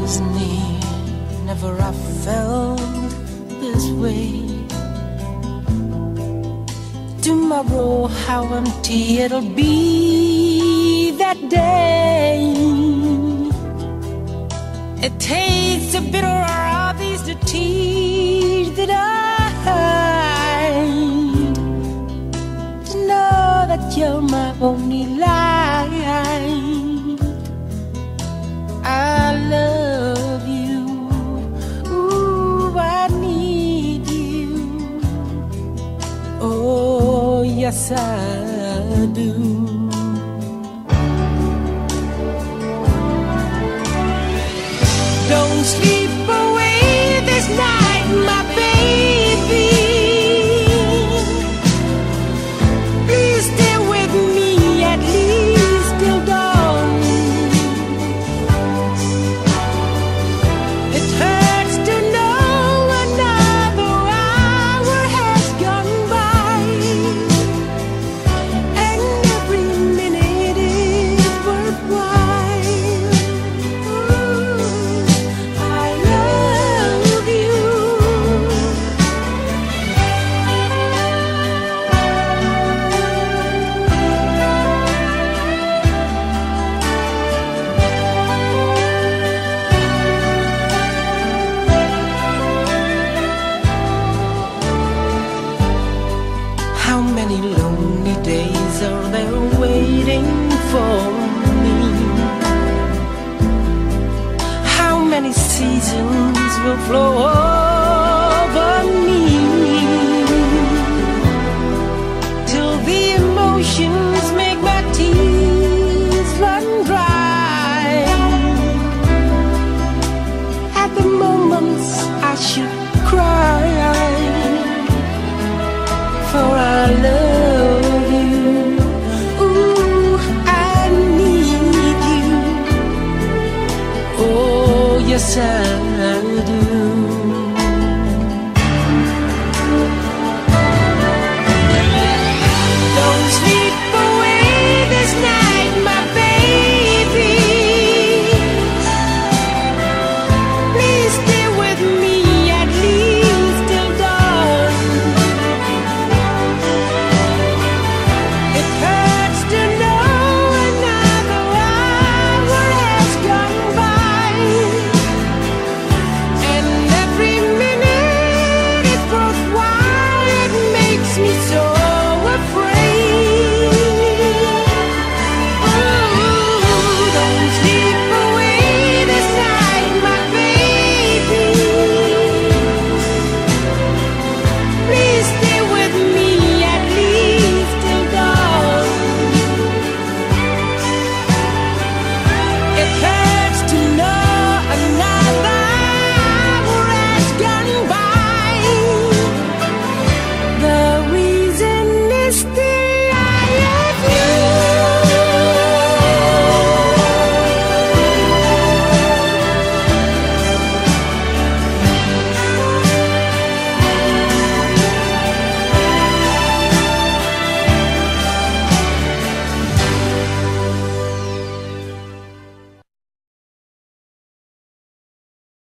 was near. Never I felt this way. Tomorrow, how empty it'll be that day. It takes a bitter obvious to teach that I hide. to know that you're my only light. I yes, I do. For I love